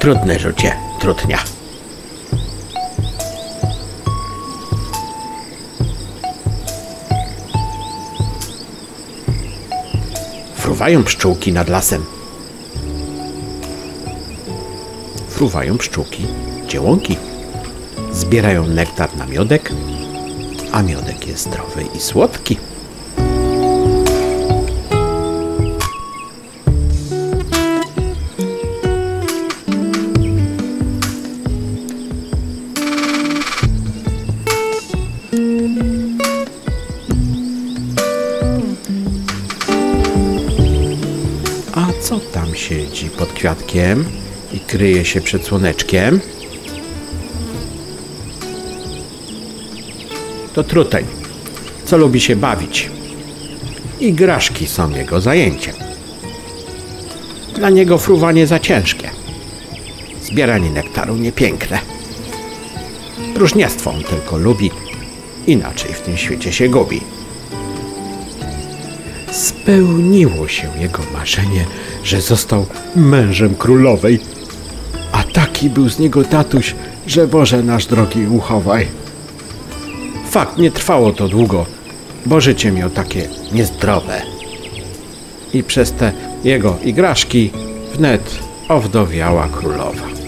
Trudne życie, trudnia. Fruwają pszczółki nad lasem. Fruwają pszczółki, gdzie łąki. Zbierają nektar na miodek, a miodek jest zdrowy i słodki. A co tam siedzi pod kwiatkiem i kryje się przed słoneczkiem? To truteń, co lubi się bawić. Igraszki są jego zajęciem. Dla niego fruwanie za ciężkie. Zbieranie nektaru niepiękne. Próżniactwo on tylko lubi, inaczej w tym świecie się gubi. Spełniło się jego marzenie, że został mężem królowej. A taki był z niego tatuś, że Boże nasz drogi uchowaj. Fakt, nie trwało to długo, bo życie miał takie niezdrowe. I przez te jego igraszki wnet owdowiała królowa.